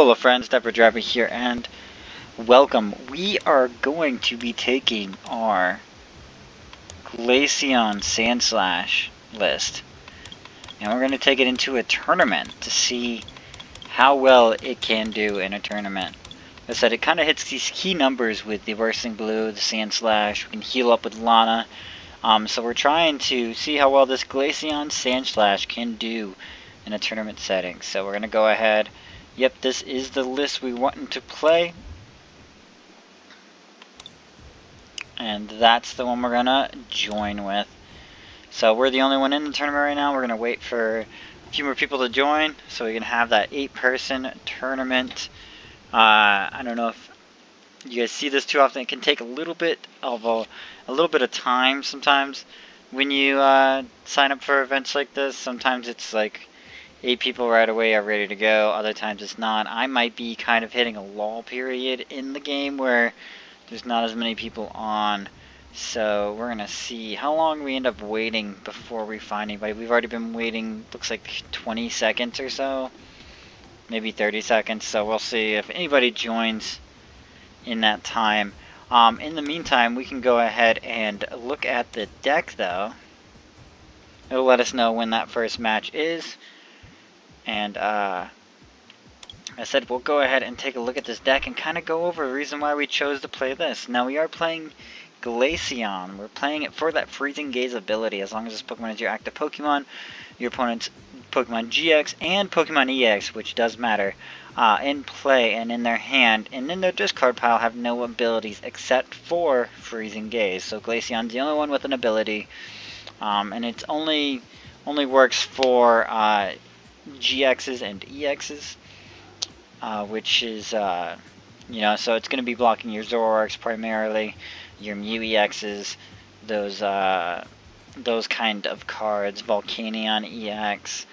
Hello friends, Dapper Draby here and welcome. We are going to be taking our Glaceon Sandslash list and we're going to take it into a tournament to see how well it can do in a tournament. As I said, it kind of hits these key numbers with the Bursting Balloon, the Sandslash, we can heal up with Lana. Um, so we're trying to see how well this Glaceon Sandslash can do in a tournament setting. So we're going to go ahead Yep, this is the list we want to play. And that's the one we're going to join with. So we're the only one in the tournament right now. We're going to wait for a few more people to join so we can have that eight-person tournament. Uh, I don't know if you guys see this too often. It can take a little bit of a, a little bit of time sometimes when you uh, sign up for events like this. Sometimes it's like eight people right away are ready to go. Other times it's not. I might be kind of hitting a lull period in the game where there's not as many people on. So we're going to see how long we end up waiting before we find anybody. We've already been waiting, looks like 20 seconds or so. Maybe 30 seconds. So we'll see if anybody joins in that time. Um, in the meantime, we can go ahead and look at the deck though. It'll let us know when that first match is. And uh, I said we'll go ahead and take a look at this deck and kind of go over the reason why we chose to play this. Now we are playing Glaceon. We're playing it for that Freezing Gaze ability. As long as this Pokemon is your active Pokemon, your opponent's Pokemon GX and Pokemon EX, which does matter, uh, in play and in their hand and in their discard pile have no abilities except for Freezing Gaze. So Glaceon's the only one with an ability, um, and it's only only works for uh, GXs and EXs, uh, which is, uh, you know, so it's going to be blocking your Zoroarks primarily, your Mew EXs, those, uh, those kind of cards, Volcanion EX.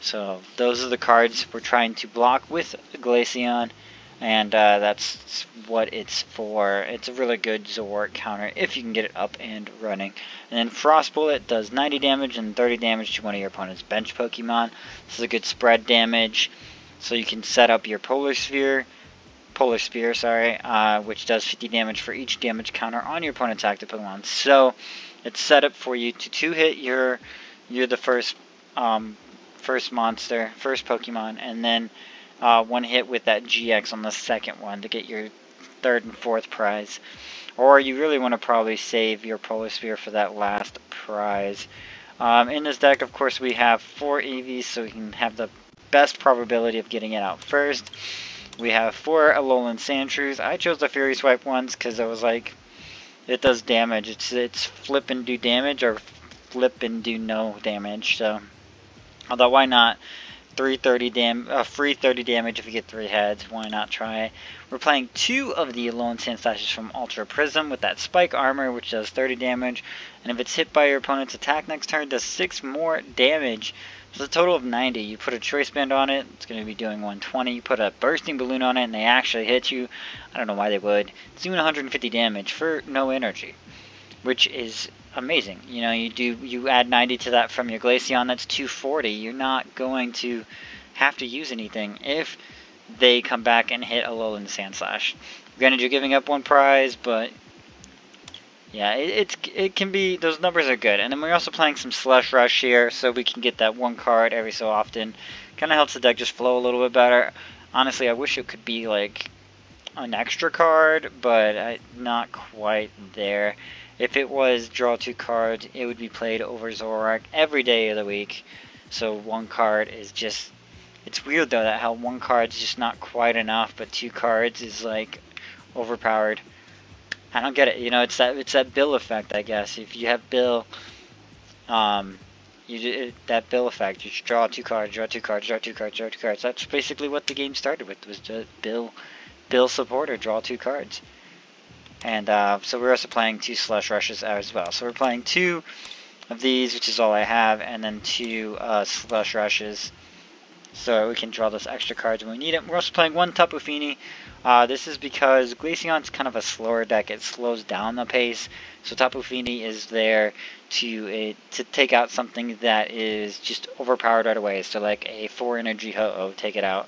So those are the cards we're trying to block with Glaceon, and uh, that's what it's for. It's a really good Zoroark counter if you can get it up and running. And then Frost Bullet does 90 damage and 30 damage to one of your opponent's bench Pokemon. This is a good spread damage, so you can set up your Polar Sphere, Polar Spear, sorry, uh, which does 50 damage for each damage counter on your opponent's active Pokemon. So it's set up for you to two hit your, you're the first, um, first monster, first Pokemon, and then uh, one hit with that GX on the second one to get your third and fourth prize. Or you really want to probably save your Polar Sphere for that last prize. Um, in this deck, of course, we have four Eevees, so we can have the best probability of getting it out first. We have four Alolan Sandshrews. I chose the Fury Swipe ones because I was like, it does damage. It's it's flip and do damage or flip and do no damage. So, although why not? 330 dam uh, free 30 damage if you get three heads. Why not try? We're playing two of the Alolan Sandslashes from Ultra Prism with that Spike Armor, which does 30 damage. And if it's hit by your opponent's attack next turn, does 6 more damage. So it's a total of 90. You put a Choice Band on it, it's going to be doing 120. You put a Bursting Balloon on it, and they actually hit you. I don't know why they would. It's doing 150 damage for no energy, which is amazing. You know, you do you add 90 to that from your Glaceon, that's 240. You're not going to have to use anything if they come back and hit a Alolan Sandslash. Granted, you're giving up one prize, but yeah, it, it's it can be those numbers are good. And then we're also playing some Slush Rush here, so we can get that one card every so often. Kind of helps the deck just flow a little bit better. Honestly, I wish it could be like an extra card, but I, not quite there. If it was draw two cards, it would be played over Zoroark every day of the week. So one card is just... It's weird though that how one card is just not quite enough, but two cards is like overpowered. I don't get it. You know, it's that it's that Bill effect, I guess. If you have Bill, um, you that Bill effect. You draw two cards, draw two cards, draw two cards, draw two cards. That's basically what the game started with. Was just Bill, Bill supporter draw two cards. And uh, so we're also playing two Slush Rushes as well. So we're playing two of these, which is all I have, and then two uh, Slush Rushes. so we can draw those extra cards when we need it. We're also playing one Tapu Fini. Uh, this is because Glaceon's kind of a slower deck. It slows down the pace. So Tapu Fini is there to uh, to take out something that is just overpowered right away. So like a 4 energy Ho-Oh, take it out.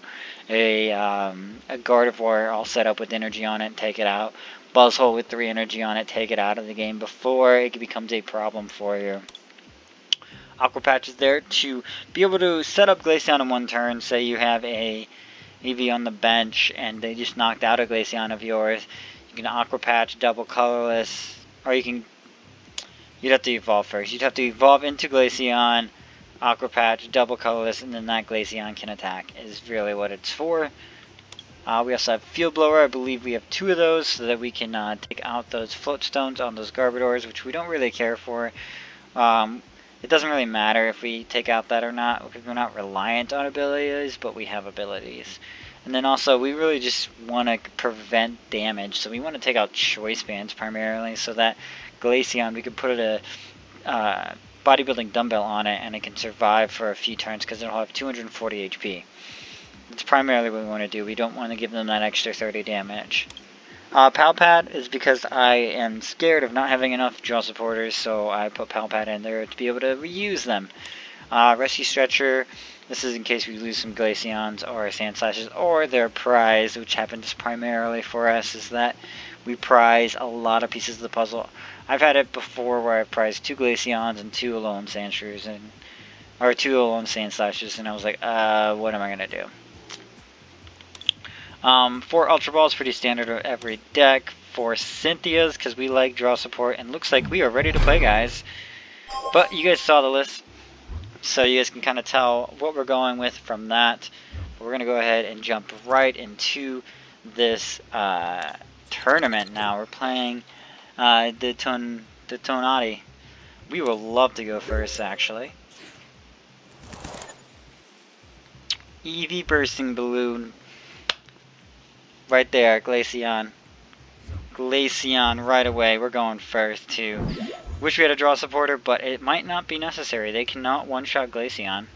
A, um, a Gardevoir all set up with energy on it, take it out. Buzzwole with 3 energy on it, take it out of the game before it becomes a problem for you. Aqua Patch is there to be able to set up Glaceon in one turn. Say you have a Eevee on the bench and they just knocked out a Glaceon of yours. You can Aqua Patch, double colorless, or you can. You'd have to evolve first. You'd have to evolve into Glaceon, Aqua Patch, double colorless, and then that Glaceon can attack. Is really what it's for. Uh, we also have Field Blower. I believe we have two of those so that we can uh, take out those float stones on those Garbodors, which we don't really care for. Um, it doesn't really matter if we take out that or not because we're not reliant on abilities, but we have abilities. And then also, we really just want to prevent damage, so we want to take out Choice Bands primarily, so that Glaceon, we could put a uh, bodybuilding dumbbell on it, and it can survive for a few turns because it'll have 240 HP. That's primarily what we want to do. We don't want to give them that extra 30 damage. Uh, Pal Pad is because I am scared of not having enough draw supporters, so I put Pal Pad in there to be able to reuse them. Uh, Rescue Stretcher, this is in case we lose some Glaceons or Sandslashes, or their prize, which happens primarily for us, is that we prize a lot of pieces of the puzzle. I've had it before where I've prized two Glaceons and two Alolan Sandshrews, and, or two Alolan Sandslashes, and I was like, uh, what am I going to do? Um, four Ultra Balls, pretty standard of every deck. Four Cynthias, because we like draw support, and looks like we are ready to play, guys. But you guys saw the list, so you guys can kind of tell what we're going with from that. We're going to go ahead and jump right into this uh, tournament now. We're playing uh, the, ton the Tonati. We would love to go first, actually. Eevee Bursting Balloon Right there, Glaceon. Glaceon right away. We're going first too. Wish we had a draw supporter, but it might not be necessary. They cannot one-shot Glaceon.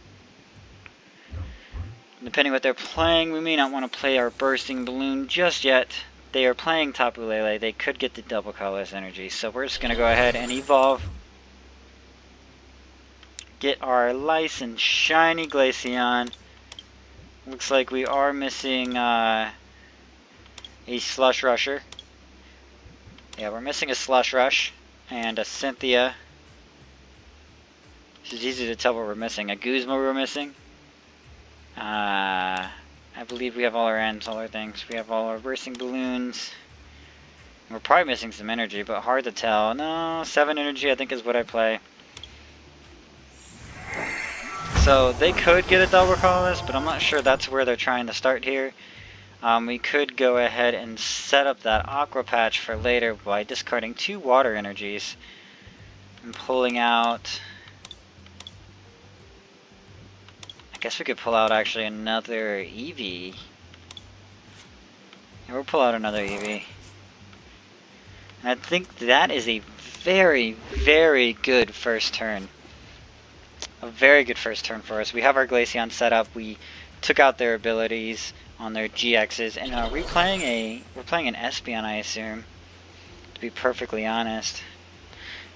Depending what they're playing, we may not want to play our Bursting Balloon just yet. They are playing Tapu Lele. They could get the double colorless energy. So we're just going to go ahead and evolve. Get our nice and shiny Glaceon. Looks like we are missing... Uh, a Slush Rusher. Yeah, we're missing a Slush Rush and a Cynthia. It's easy to tell what we're missing. A Guzma we're missing. Uh, I believe we have all our Ns, all our things. We have all our bursting balloons. We're probably missing some energy, but hard to tell. No, 7 energy I think is what I play. So they could get a double colorless, but I'm not sure that's where they're trying to start here. Um, we could go ahead and set up that Aqua Patch for later by discarding two water energies and pulling out... I guess we could pull out actually another Eevee. Yeah, we'll pull out another Eevee. And I think that is a very, very good first turn. A very good first turn for us. We have our Glaceon set up. We took out their abilities on their GXs. And uh, are we playing a... We're playing an Espeon, I assume. To be perfectly honest.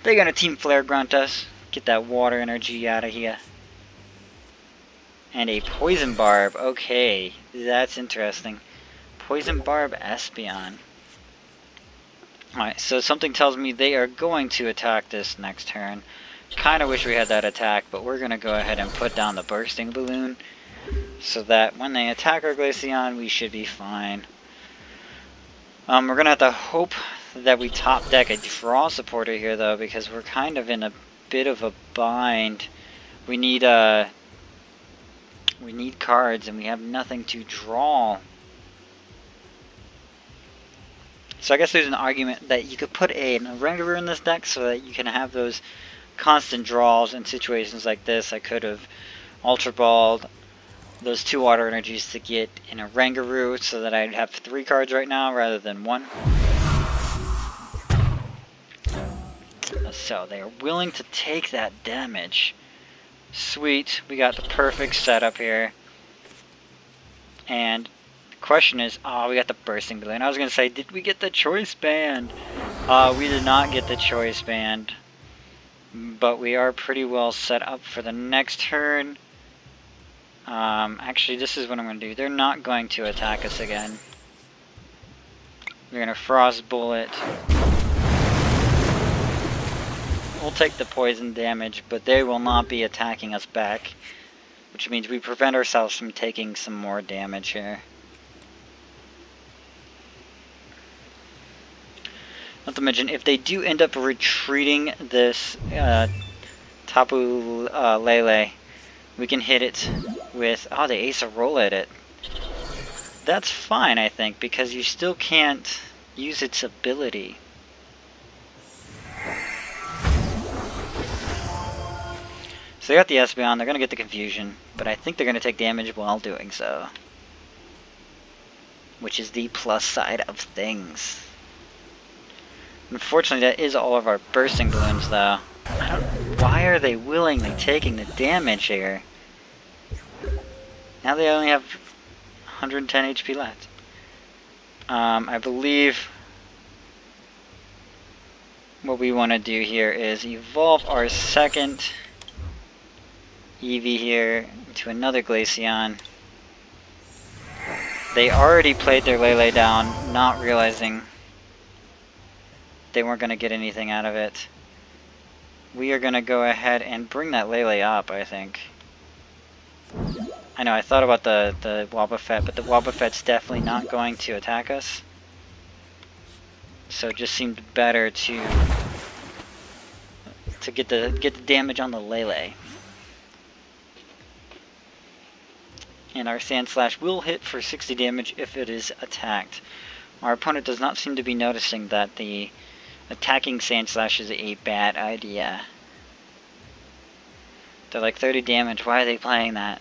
They're gonna Team Flare Grunt us. Get that water energy out of here. And a Poison Barb. Okay, that's interesting. Poison Barb Espeon. Alright, so something tells me they are going to attack this next turn. Kinda wish we had that attack, but we're gonna go ahead and put down the Bursting Balloon so that when they attack our Glaceon, we should be fine. Um, we're going to have to hope that we top deck a draw supporter here, though, because we're kind of in a bit of a bind. We need, uh, we need cards, and we have nothing to draw. So I guess there's an argument that you could put a, an in this deck so that you can have those constant draws in situations like this. I could have Ultra Balled those two water energies to get in a Rangaroo so that I'd have three cards right now rather than one. So they are willing to take that damage. Sweet, we got the perfect setup here. And the question is, oh, we got the bursting balloon. I was going to say, did we get the choice band? Uh, we did not get the choice band. But we are pretty well set up for the next turn. Um, actually, this is what I'm going to do. They're not going to attack us again. We're going to Frost Bullet. We'll take the poison damage, but they will not be attacking us back. Which means we prevent ourselves from taking some more damage here. Not to mention, if they do end up retreating this uh, Tapu uh, Lele, we can hit it with... Oh, they Acerola it. That's fine, I think, because you still can't use its ability. So they got the Espeon, they're going to get the Confusion, but I think they're going to take damage while doing so. Which is the plus side of things. Unfortunately, that is all of our bursting balloons, though. Why are they willingly taking the damage here? Now they only have 110 HP left. Um, I believe what we want to do here is evolve our second Eevee here to another Glaceon. They already played their Lele down, not realizing they weren't going to get anything out of it. We are going to go ahead and bring that Lele up, I think. I know, I thought about the, the Wobbuffet, but the Wobbuffet's definitely not going to attack us. So it just seemed better to to get the get the damage on the Lele. And our Sandslash will hit for 60 damage if it is attacked. Our opponent does not seem to be noticing that the attacking Sandslash is a bad idea. They're like 30 damage, why are they playing that?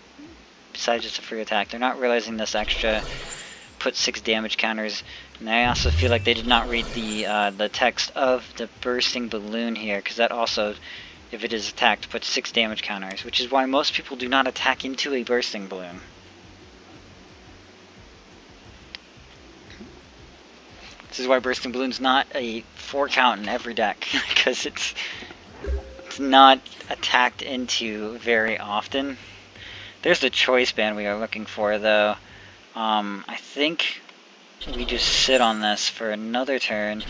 Besides just a free attack. They're not realizing this extra put 6 damage counters. And I also feel like they did not read the uh, the text of the bursting balloon here, because that also, if it is attacked, puts 6 damage counters, which is why most people do not attack into a bursting balloon. This is why Bursting Balloon's not a 4 count in every deck, because it's, it's not attacked into very often. There's the choice band we are looking for, though. Um, I think we just sit on this for another turn.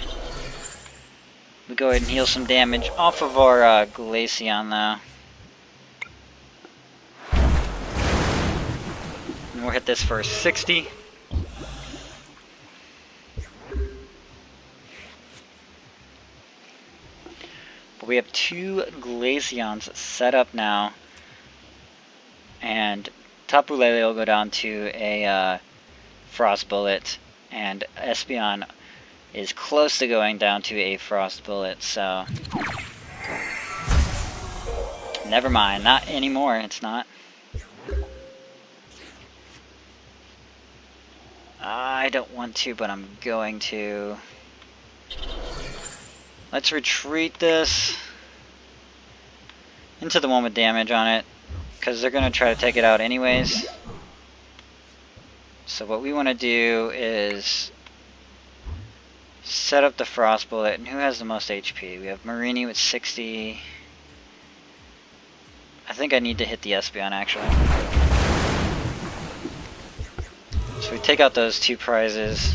We go ahead and heal some damage off of our uh, Glaceon, though. And we'll hit this for 60. We have two Glaceons set up now. And Tapu Lele will go down to a uh, Frost Bullet. And Espeon is close to going down to a Frost Bullet, so... Never mind, not anymore, it's not. I don't want to, but I'm going to. Let's retreat this into the one with damage on it, because they're going to try to take it out anyways. So what we want to do is set up the Frost Bullet, and who has the most HP? We have Mareanie with 60. I think I need to hit the Espeon actually. So we take out those two prizes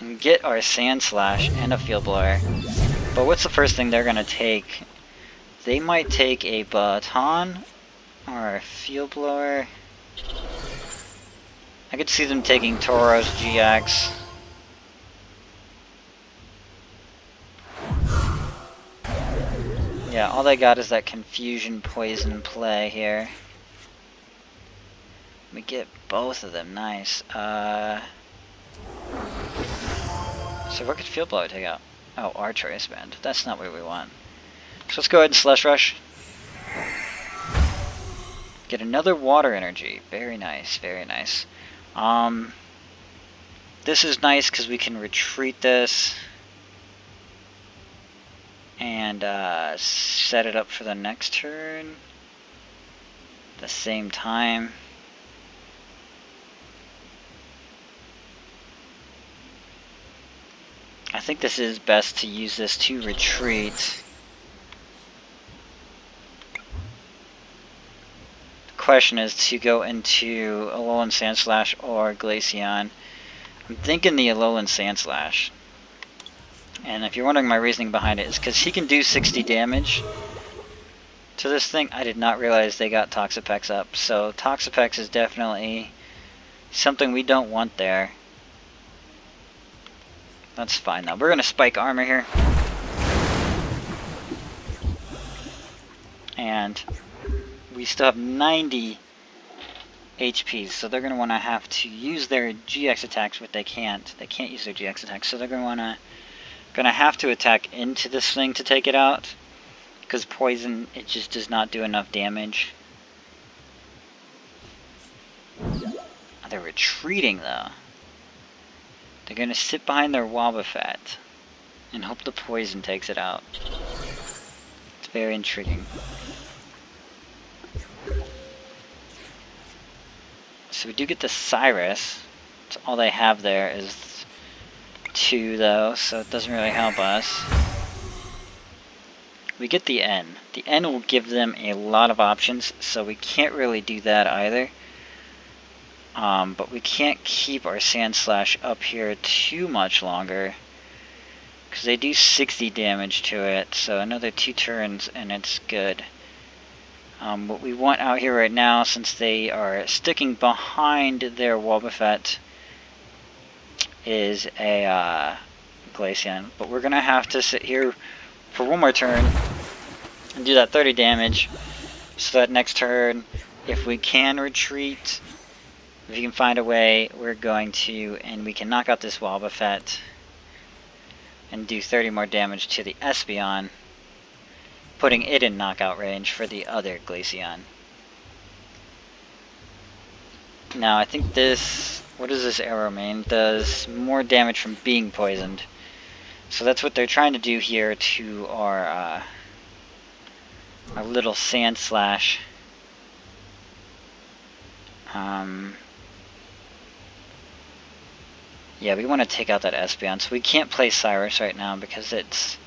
and get our Sandslash and a Field Blower. But what's the first thing they're going to take? They might take a Baton or a Field Blower. I could see them taking Tauros GX. Yeah, all they got is that confusion poison play here. We get both of them, nice. Uh, so could Field Blower take out? Oh, our choice band. That's not what we want. So let's go ahead and Slush Rush. Get another Water Energy. Very nice, very nice. Um, this is nice because we can retreat this and uh, set it up for the next turn. The same time, I think this is best to use this to retreat. The question is to go into Alolan Sandslash or Glaceon. I'm thinking the Alolan Sandslash. And if you're wondering my reasoning behind it, is because he can do 60 damage to this thing. I did not realize they got Toxapex up. So Toxapex is definitely something we don't want there. That's fine though. We're to spike armor here. And we still have 90 HPs, so they're want to have to use their GX attacks, but they can't. They can't use their GX attacks, so they're to going to have to attack into this thing to take it out, because poison, it just does not do enough damage. They're retreating, though. They're to sit behind their Wobbuffet and hope the poison takes it out. It's very intriguing. So we do get the Cyrus. All they have there is two though, so it doesn't really help us. We get the N. The N will give them a lot of options, so we can't really do that either. Um, but we can't keep our Sandslash up here too much longer. Because they do 60 damage to it, so another two turns and it's good. Um, what we want out here right now, since they are sticking behind their Wobbuffet, is a uh. But we're going to have to sit here for one more turn and do that 30 damage. So that next turn, if we can retreat, if you can find a way, we're going to, and we can knock out this Wobbuffet and do 30 more damage to the Espeon, putting it in knockout range for the other Glaceon. Now, I think this, what does this arrow mean? Does more damage from being poisoned. So that's what they're trying to do here to our, uh, our little Sandslash. Um, yeah, we want to take out that Espeon, so we can't play Cyrus right now because it's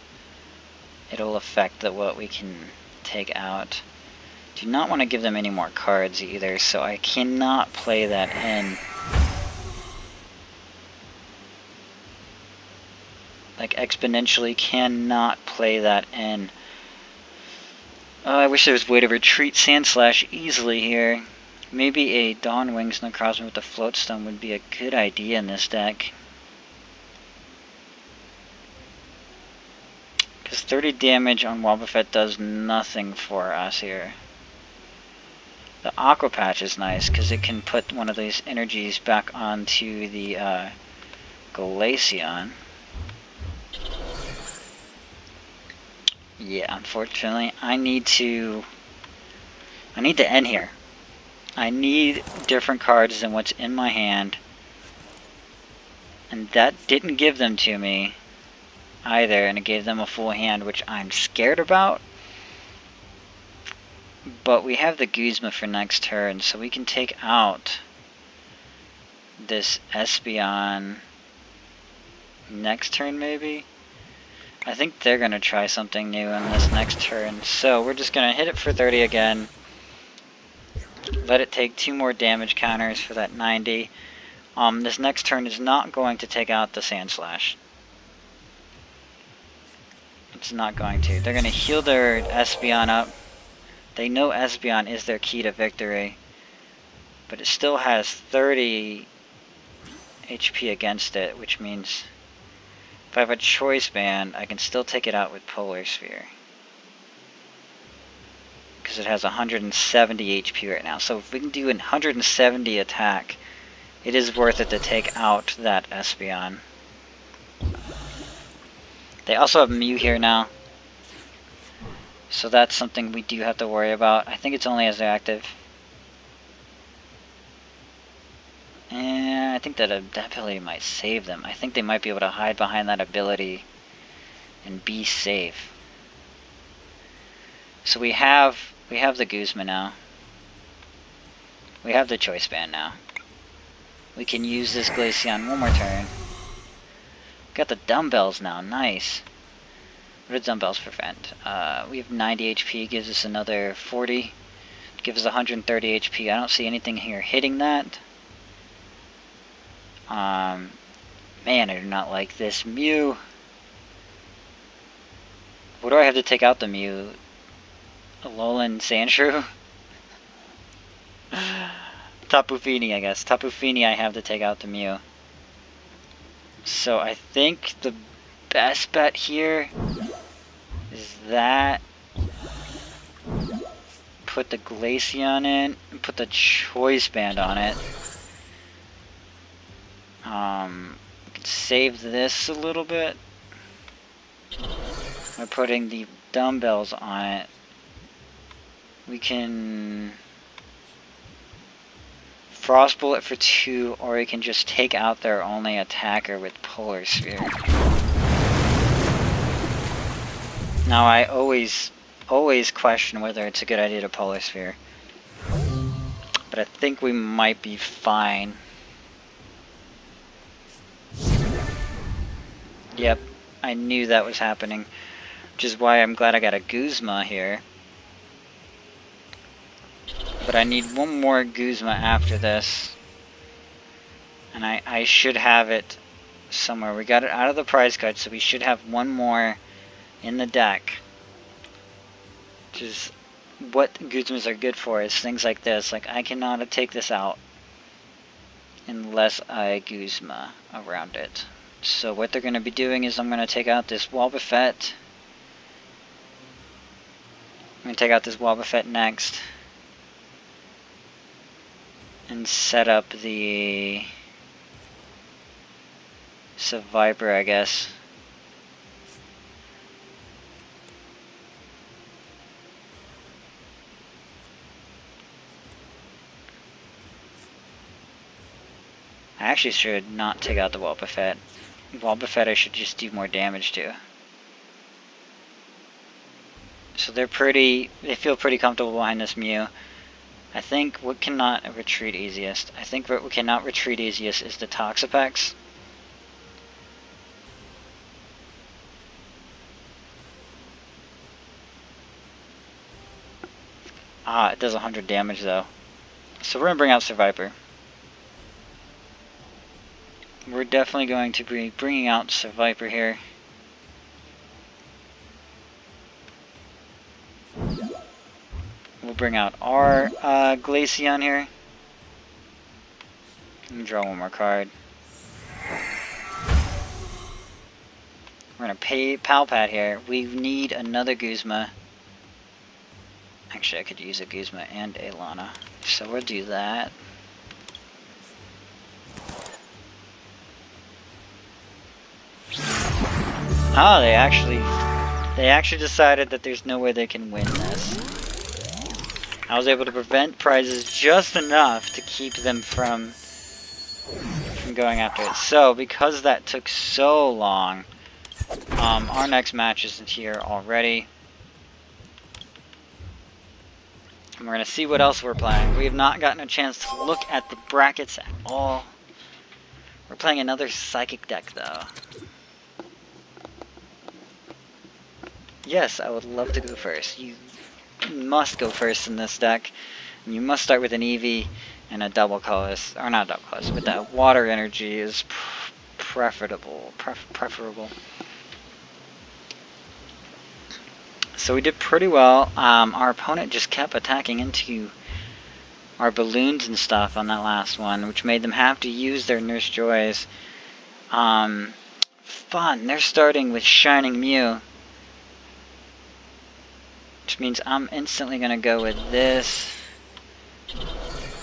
it'll affect the what we can take out. Do not want to give them any more cards either, so I cannot play that N. Like exponentially cannot play that N. Oh, I wish there was a way to retreat Sandslash easily here. Maybe a Dawn Wings Necrozma with the Float Stone would be a good idea in this deck. Because 30 damage on Wobbuffet does nothing for us here. The Aqua Patch is nice because it can put one of these energies back onto the uh, Glaceon. Yeah, unfortunately, I need to... I need to end here. I need different cards than what's in my hand. And that didn't give them to me either, and it gave them a full hand, which I'm scared about. But we have the Guzma for next turn, so we can take out this Espeon next turn, maybe? I think they're going to try something new in this next turn, so we're just going to hit it for 30 again. Let it take two more damage counters for that 90. Um, this next turn is not going to take out the Sandslash. It's not going to. They're going to heal their Espeon up. They know Espeon is their key to victory. But it still has 30 HP against it, which means if I have a choice band, I can still take it out with Polar Sphere because it has 170 HP right now. So if we can do a 170 attack, it is worth it to take out that Espeon. They also have Mew here now. So that's something we do have to worry about. I think it's only as they're active. And I think that, that ability might save them. I think they might be able to hide behind that ability and be safe. So we have we have the Guzma now. We have the choice band now. We can use this Glaceon one more turn. Got the dumbbells now, nice. What do dumbbells prevent? Uh, we have 90 HP, gives us another 40. Gives us 130 HP. I don't see anything here hitting that. Um, man, I do not like this Mew. What do I have to take out the Mew? Alolan Sandshrew? Tapu Fini, I guess. Tapu Fini I have to take out the Mew. So I think the best bet here is that. Put the Glaceon in, put the Choice Band on it. Um, save this a little bit. By putting the dumbbells on it. We can Frost Bullet for two, or we can just take out their only attacker with Polar Sphere. Now I always, always question whether it's a good idea to Polar Sphere. But I think we might be fine. Yep, I knew that was happening. Which is why I'm glad I got a Guzma here. But I need one more Guzma after this. And I, I should have it somewhere. We got it out of the prize cut, so we should have one more in the deck. Which is what Guzmas are good for, is things like this. Like, I cannot take this out unless I Guzma around it. So what they're going to be doing is I'm going to take out this Wobbuffet. I'm going to take out this Wobbuffet next and set up the Seviper, I guess. I actually should not take out the Wobbuffet. Wobbuffet I should just do more damage to. So they're pretty, they feel pretty comfortable behind this Mew. I think what cannot retreat easiest. I think what we cannot retreat easiest is the Toxapex. Ah, it does 100 damage though. So we're going to bring out Seviper. We're definitely going to be bringing out Seviper here. We'll bring out our uh, Glaceon here. Let me draw one more card. We're gonna pay Pal Pad here. We need another Guzma. Actually, I could use a Guzma and a Lana. So we'll do that. Oh, they actually, they actually decided that there's no way they can win this. I was able to prevent prizes just enough to keep them from from going after it. So, because that took so long, um, our next match isn't here already. And we're going to see what else we're playing. We have not gotten a chance to look at the brackets at all. We're playing another Psychic deck, though. Yes, I would love to go first. You must go first in this deck. You must start with an Eevee and a double colorless, or not double colorless, but that water energy is preferable. Pref preferable. So we did pretty well. Um, our opponent just kept attacking into our balloons and stuff on that last one, which made them have to use their Nurse Joys. Um, fun. They're starting with Shining Mew. Which means I'm instantly going to go with this.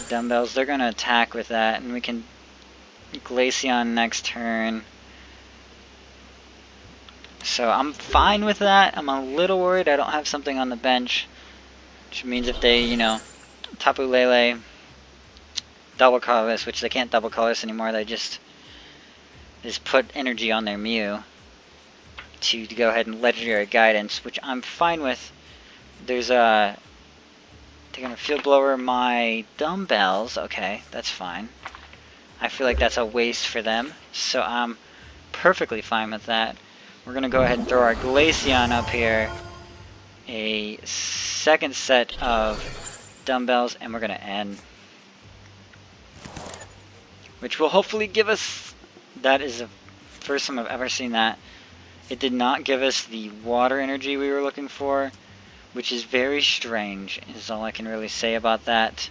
Dumbbells, they're going to attack with that, and we can Glaceon next turn. So I'm fine with that. I'm a little worried I don't have something on the bench. Which means if they, you know, Tapu Lele, double colorless, which they can't double colorless anymore, they just just put energy on their Mew to, to go ahead and legendary guidance, which I'm fine with there's a They're gonna field blower my dumbbells. Okay, that's fine. I feel like that's a waste for them, so I'm perfectly fine with that. We're gonna go ahead and throw our Glaceon up here. A second set of dumbbells, and we're gonna end. Which will hopefully give us, that is the first time I've ever seen that. It did not give us the water energy we were looking for, which is very strange, is all I can really say about that.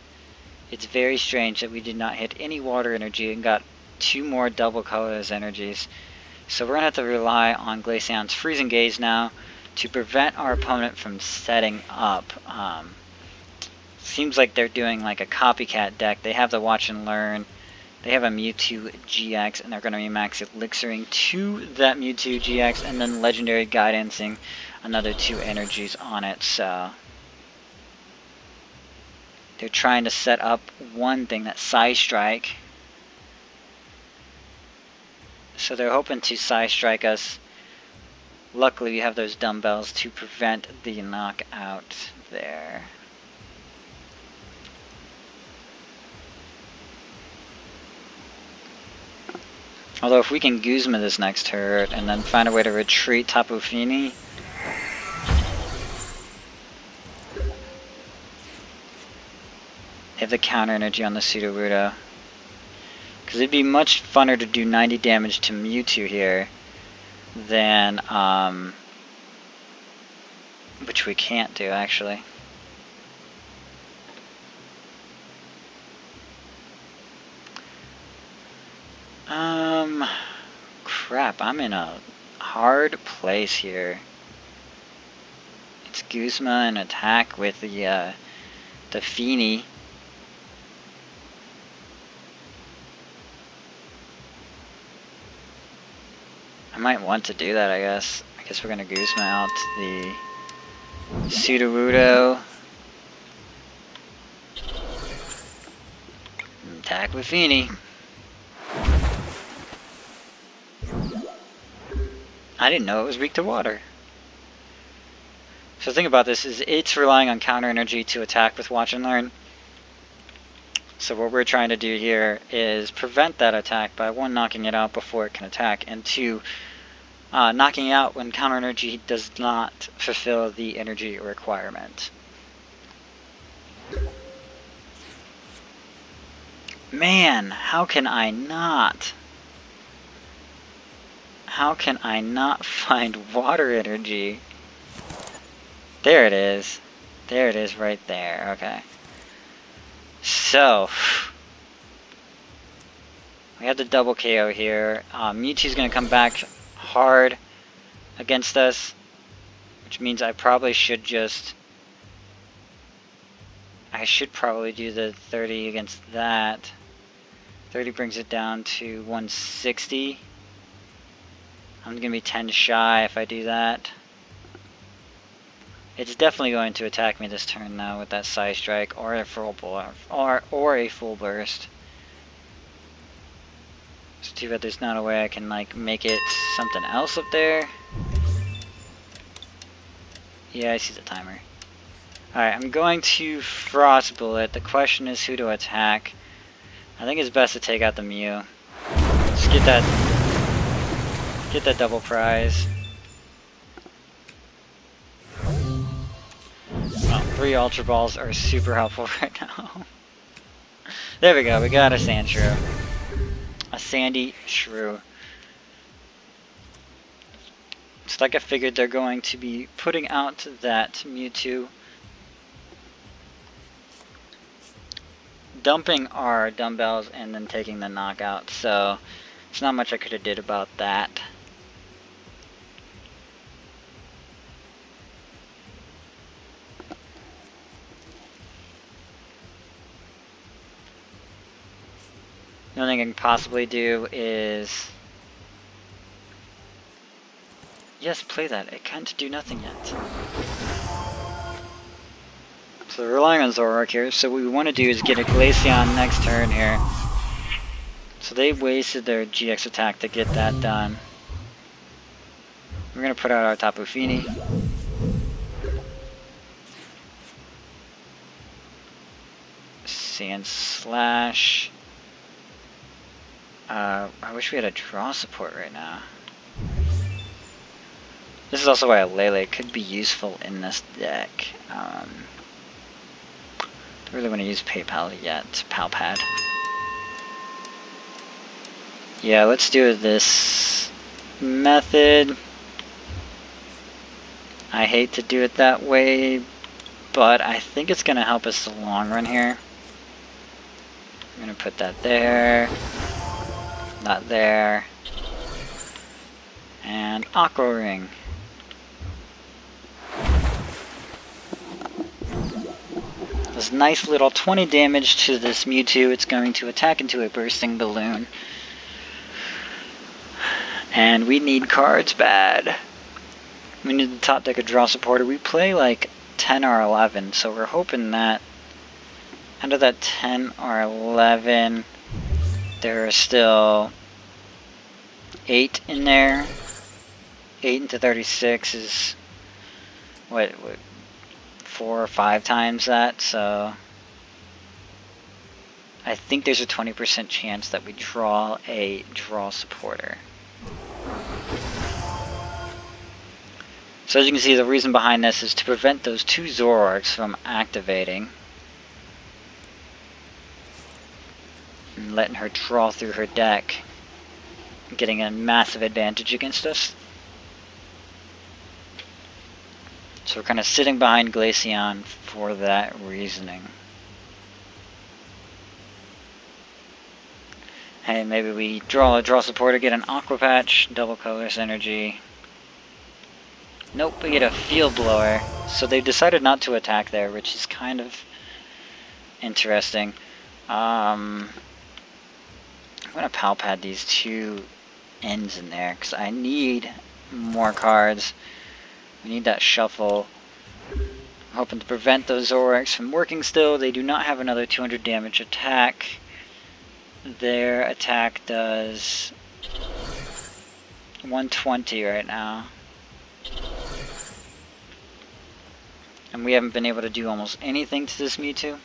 It's very strange that we did not hit any water energy and got two more double colors energies. So we're going to have to rely on Glaceon's Freezing Gaze now to prevent our opponent from setting up. Um, seems like they're doing like a copycat deck. They have the Watch and Learn. They have a Mewtwo GX, and they're going to be max elixiring to that Mewtwo GX, and then Legendary Guidancing another two energies on it. So they're trying to set up one thing, that Psystrike. So they're hoping to Psystrike us. Luckily, we have those dumbbells to prevent the knockout there. Although if we can Guzma this next turret and then find a way to retreat Tapu Fini, have the counter energy on the Sudowoodo. Because it'd be much funner to do 90 damage to Mewtwo here than, um, which we can't do actually. Um, crap, I'm in a hard place here. It's Guzma and attack with the, uh, the Fini. Might want to do that, I guess. I guess we're gonna Guzma out the Sudowoodo. Attack with Fini. I didn't know it was weak to water. So the thing about this is it's relying on counter energy to attack with Watch and Learn. So what we're trying to do here is prevent that attack by one, knocking it out before it can attack, and two, uh, knocking out when counter energy does not fulfill the energy requirement. Man, how can I not? How can I not find water energy? There it is. There it is right there. Okay. So, we have the double KO here. Um, Mewtwo's going to come back hard against us, which means I probably should just... I should probably do the 30 against that. 30 brings it down to 160. I'm going to be 10 shy if I do that. It's definitely going to attack me this turn though with that Psystrike or a full or or a full burst. It's too bad there's not a way I can like make it something else up there. Yeah, I see the timer. Alright, I'm going to Frost Bullet. The question is who to attack. I think it's best to take out the Mew. Let's get that Get that double prize. Oh, three Ultra Balls are super helpful right now. there we go, we got a Sandshrew. A Sandy Shrew. It's like I figured they're going to be putting out that Mewtwo. Dumping our dumbbells and then taking the knockout, so it's not much I could have did about that. The only thing I can possibly do is... Yes, play that. It can't do nothing yet. So we're relying on Zoroark here, so what we want to do is get a Glaceon next turn here. So they wasted their GX attack to get that done. We're going to put out our Tapu Fini. Sandslash. Uh, I wish we had a draw support right now. This is also why a Lele could be useful in this deck. Um, don't really want to use PayPal yet. Pal Pad. Yeah, let's do this method. I hate to do it that way, but I think it's going to help us the long run here. I'm going to put that there, not there, and Aqua Ring. This nice little 20 damage to this Mewtwo. It's going to attack into a bursting balloon. And we need cards bad. We need the top deck of draw supporter. We play like 10 or 11, so we're hoping that out of that 10 or 11, there are still 8 in there. 8 into 36 is, what, what 4 or 5 times that, so I think there's a 20% chance that we draw a draw supporter. So as you can see, the reason behind this is to prevent those two Zoroarks from activating. And letting her draw through her deck. Getting a massive advantage against us. So we're kind of sitting behind Glaceon for that reasoning. Hey, maybe we draw a draw supporter, get an Aqua Patch, double colors energy. Nope, we get a field blower. So they decided not to attack there, which is kind of interesting. Um, I'm going to Pal Pad these two Ns in there, because I need more cards. We need that shuffle. I'm hoping to prevent those Zoroarks from working still. They do not have another 200 damage attack. Their attack does 120 right now. And we haven't been able to do almost anything to this Mewtwo.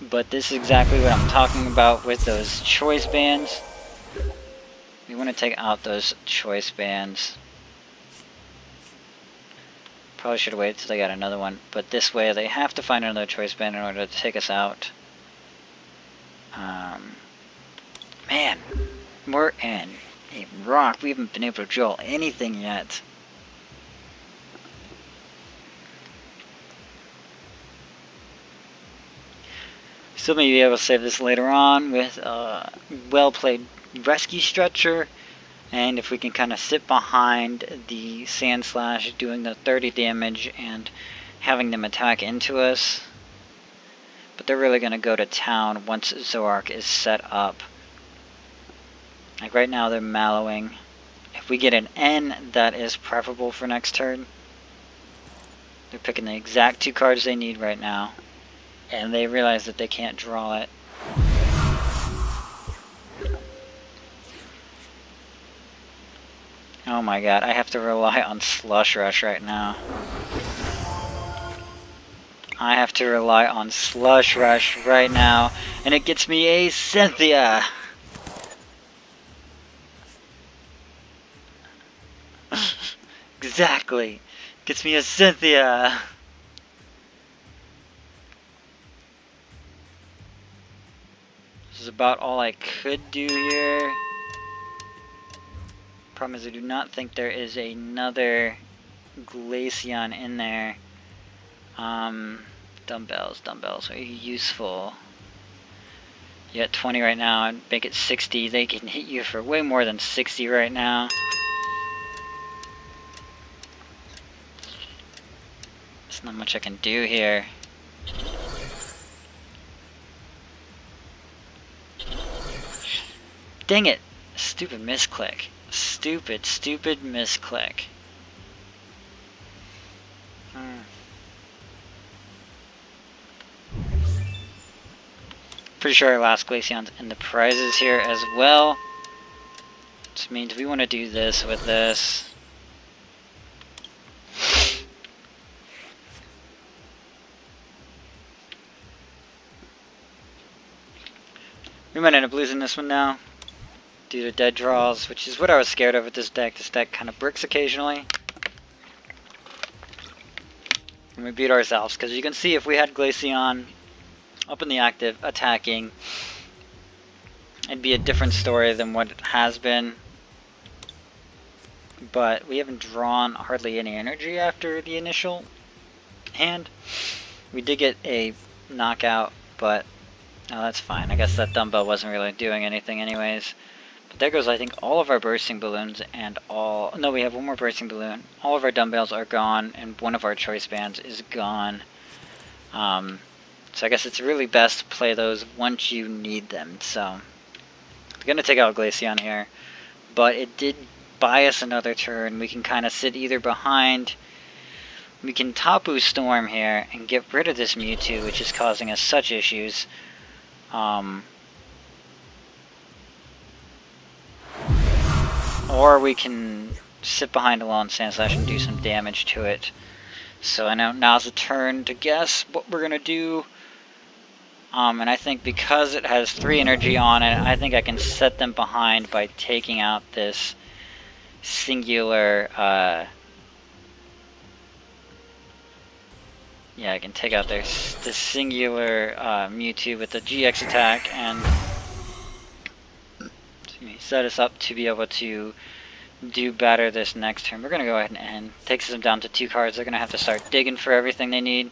But this is exactly what I'm talking about with those choice bands. We want to take out those choice bands. Probably should wait until they got another one. But this way they have to find another choice band in order to take us out. Um, man, we're in a rock. We haven't been able to drill anything yet. Still may be able to save this later on with a well-played rescue stretcher. And if we can kind of sit behind the Sandslash doing the 30 damage and having them attack into us. But they're really going to go to town once Zoroark is set up. Like right now they're mallowing. If we get an N, that is preferable for next turn. They're picking the exact two cards they need right now and they realize that they can't draw it. Oh my god, I have to rely on Slush Rush right now. I have to rely on Slush Rush right now, and it gets me a Cynthia! exactly! Gets me a Cynthia! Is about all I could do here. Problem is I do not think there is another Glaceon in there. Um, dumbbells, dumbbells are useful. You got 20 right now and make it 60. They can hit you for way more than 60 right now. There's not much I can do here. Dang it. Stupid misclick. Stupid, stupid misclick. Hmm. Pretty sure our last Glaceon's in the prizes here as well. Which means we want to do this with this. We might end up losing this one now due to dead draws, which is what I was scared of with this deck. This deck kind of bricks occasionally. And we beat ourselves, because you can see if we had Glaceon up in the active, attacking, it'd be a different story than what it has been. But we haven't drawn hardly any energy after the initial hand. We did get a knockout, but oh, that's fine. I guess that dumbbell wasn't really doing anything anyways. But there goes, I think, all of our bursting balloons and all... No, we have one more bursting balloon. All of our dumbbells are gone, and one of our choice bands is gone. Um, so I guess it's really best to play those once you need them. So, I'm going to take out Glaceon here. But it did buy us another turn. We can kind of sit either behind... We can Tapu Storm here and get rid of this Mewtwo, which is causing us such issues. Um, Or we can sit behind a Lone Sandslash and do some damage to it. So I know now's the turn to guess what we're going to do. Um, and I think because it has 3 energy on it, I think I can set them behind by taking out this singular... Uh, yeah, I can take out this, this singular uh, Mewtwo with the GX attack and set us up to be able to do better this next turn. We're going to go ahead and end. Takes them down to two cards. They're going to have to start digging for everything they need.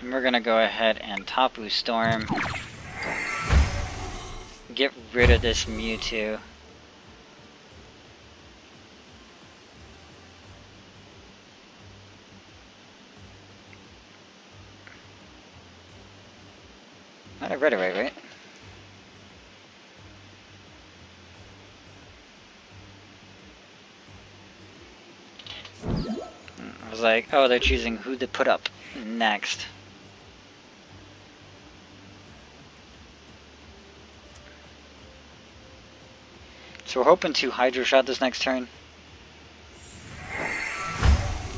And we're going to go ahead and Tapu Storm. Get rid of this Mewtwo. Right, right? I was like, oh, they're choosing who to put up next. So we're hoping to Hydro Shot this next turn.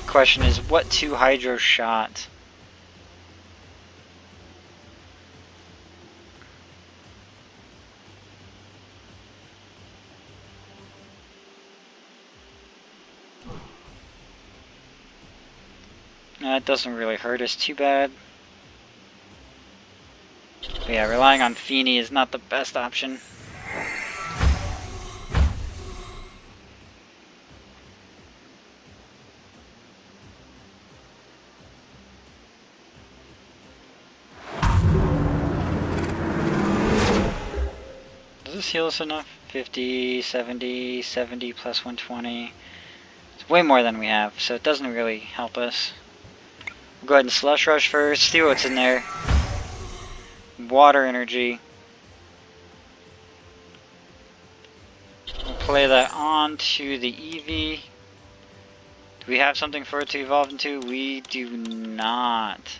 Question is, what two Hydro Shot? That doesn't really hurt us too bad. But yeah, relying on Fini is not the best option. Does this heal us enough? 50, 70, 70 plus 120. It's way more than we have, so it doesn't really help us. Go ahead and Slush Rush first, see what's in there. Water Energy. We'll play that on to the Eevee. Do we have something for it to evolve into? We do not.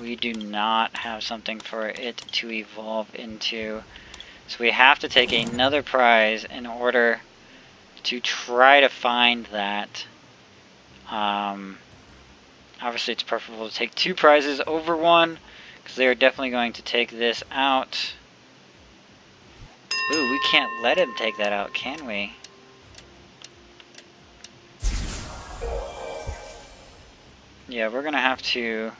We do not have something for it to evolve into. So we have to take another prize in order to try to find that. Um, Obviously it's preferable to take two prizes over one, because they are definitely going to take this out. Ooh, we can't let him take that out, can we? Yeah, we're gonna have to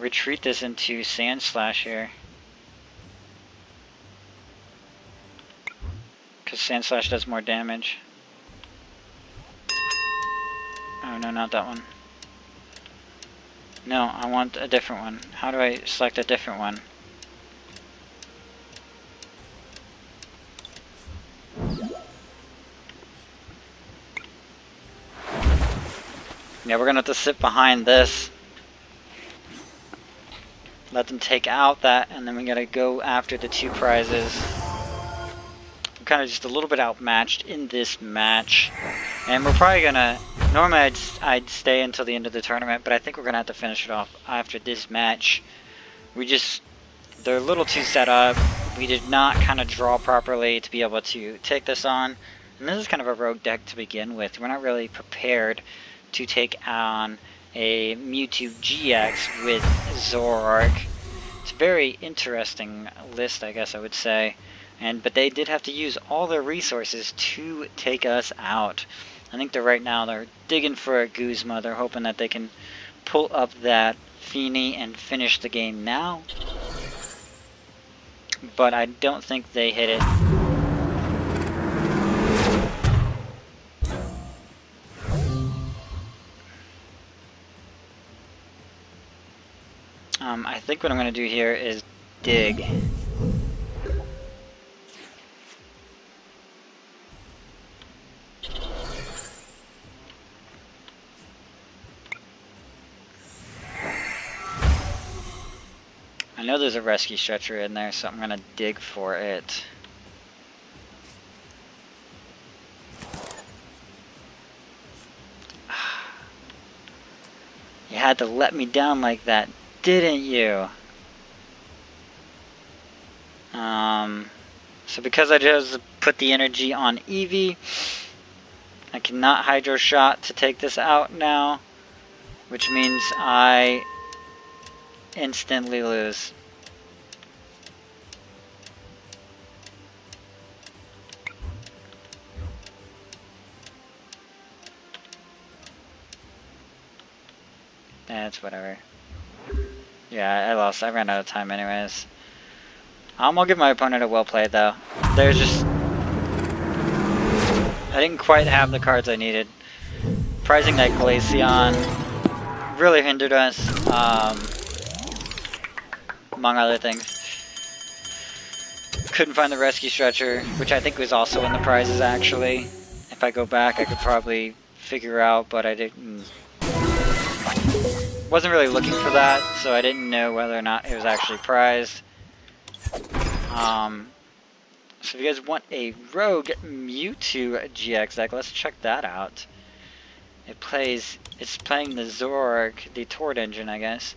retreat this into Sandslash here. Because Sandslash does more damage. Oh no, not that one. No, I want a different one. How do I select a different one? Yeah, we're gonna have to sit behind this. Let them take out that, and then we gotta go after the two prizes. I'm kind of just a little bit outmatched in this match. And we're probably gonna Normally I'd, I'd stay until the end of the tournament, but I think we're to have to finish it off after this match. We just, they're a little too set up. We did not kind of draw properly to be able to take this on. And this is kind of a rogue deck to begin with. We're not really prepared to take on a Mewtwo GX with Zoroark. It's a very interesting list, I guess I would say. And But they did have to use all their resources to take us out. I think they're right now, they're digging for a Guzma. They're hoping that they can pull up that Fini and finish the game now. But I don't think they hit it. Um, I think what I'm going to do here is dig. Know there's a rescue stretcher in there, so I'm going to dig for it. You had to let me down like that, didn't you? Um, so because I just put the energy on Eevee, I cannot Hydro Shot to take this out now, which means I instantly lose. Whatever. Yeah, I lost. I ran out of time anyways. Um, I'll give my opponent a well played though. There's just... I didn't quite have the cards I needed. Prizing that Glaceon really hindered us, um, among other things. Couldn't find the rescue stretcher, which I think was also in the prizes actually. If I go back I could probably figure out, but I didn't wasn't really looking for that, so I didn't know whether or not it was actually prized. Um, so if you guys want a Rogue Mewtwo GX deck, let's check that out. It plays, it's playing the Zoroark, the Tord engine, I guess.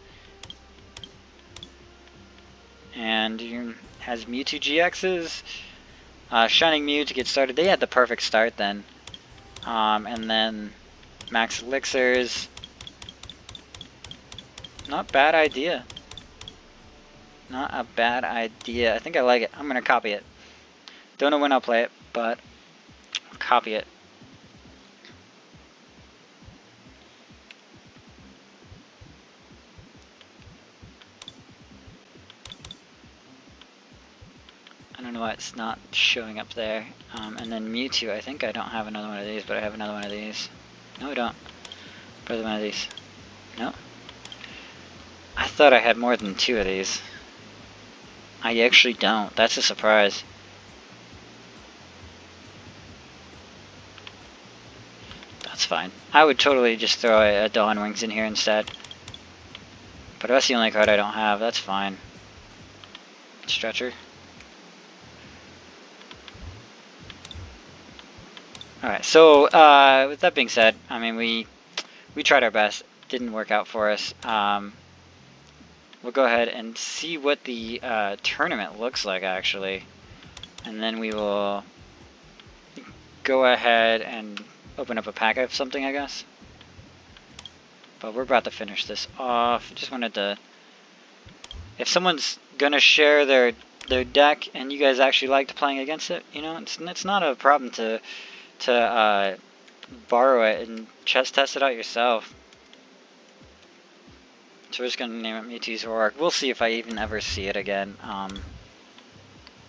And you has Mewtwo GXs, uh, Shining Mew to get started. They had the perfect start then. Um, and then Max Elixirs, not bad idea. Not a bad idea. I think I like it. I'm going to copy it. Don't know when I'll play it, but I'll copy it. I don't know why it's not showing up there. Um, and then Mewtwo, I think I don't have another one of these, but I have another one of these. No, I don't. Another one of these. No. I thought I had more than two of these. I actually don't. That's a surprise. That's fine. I would totally just throw a, a Dawn Wings in here instead. But that's the only card I don't have. That's fine. Stretcher. Alright, so uh, with that being said, I mean, we we tried our best. Didn't work out for us. Um, we'll go ahead and see what the uh, tournament looks like actually. And then we will go ahead and open up a pack of something I guess. But we're about to finish this off. Just wanted to if someone's gonna share their their deck and you guys actually liked playing against it you know it's, it's not a problem to to uh, borrow it and chest test it out yourself so we're just going to name it Mewtwo's Zoroark. We'll see if I even ever see it again. Um,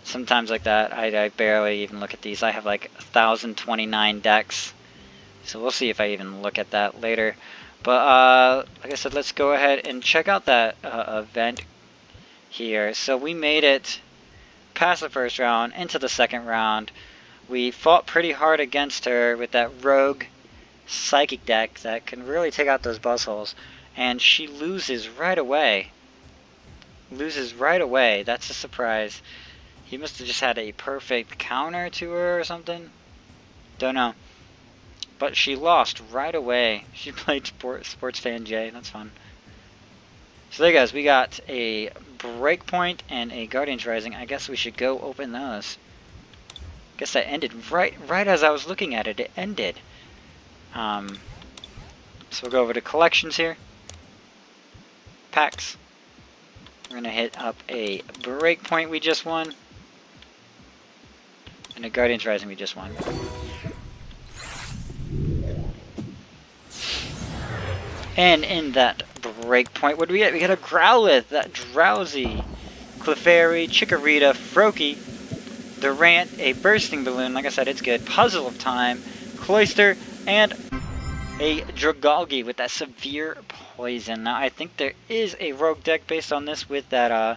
sometimes like that, I, I, barely even look at these. I have like 1,029 decks. So we'll see if I even look at that later. But uh, like I said, let's go ahead and check out that uh, event here. So we made it past the first round, into the second round. We fought pretty hard against her with that rogue psychic deck that can really take out those Buzzwoles and she loses right away. Loses right away. That's a surprise. He must have just had a perfect counter to her or something. Don't know. But she lost right away. She played Sport, Sports Fan J. That's fun. So there guys, we got a Breakpoint and a Guardian's Rising. I guess we should go open those. Guess that ended right right as I was looking at it. It ended. Um, So we'll go over to collections here. Packs. We're to hit up a breakpoint we just won. And a Guardians Rising we just won. And in that breakpoint, what do we get? We get a Growlithe, that drowsy Clefairy, Chikorita, Froakie, Durant, a Bursting Balloon, like I said, it's good, Puzzle of Time, Cloyster, and a Dragalge with that Severe Poison. Now, I think there is a Rogue deck based on this with that uh,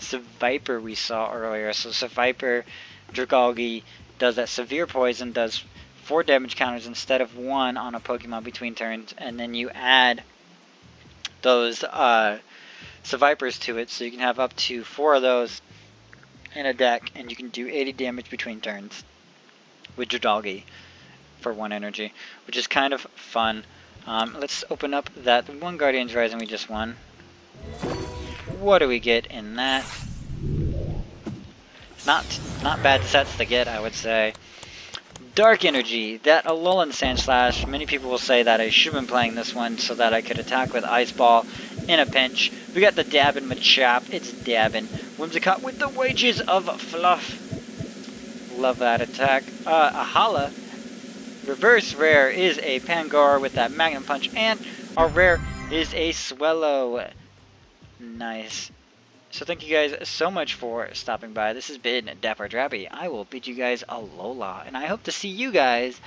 Seviper we saw earlier. So Seviper, Dragalge does that Severe Poison, does four damage counters instead of one on a Pokemon between turns, and then you add those uh, Sevipers to it, so you can have up to four of those in a deck, and you can do 80 damage between turns with Dragalge for one energy, which is kind of fun. Um, let's open up that one Guardian's Rising we just won. What do we get in that? Not not bad sets to get, I would say. Dark Energy, that Alolan Sandslash, many people will say that I should have been playing this one so that I could attack with Ice Ball in a pinch. We got the Dabin Machop, it's Dabin. Whimsicott with the Wages of Fluff. Love that attack. Uh, a Hala, reverse rare is a Pangoro with that Magnum Punch, and our rare is a Swellow. Nice. So thank you guys so much for stopping by. This has been Dapper Draby. I will bid you guys Alola, and I hope to see you guys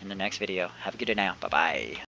in the next video. Have a good day now. Bye-bye.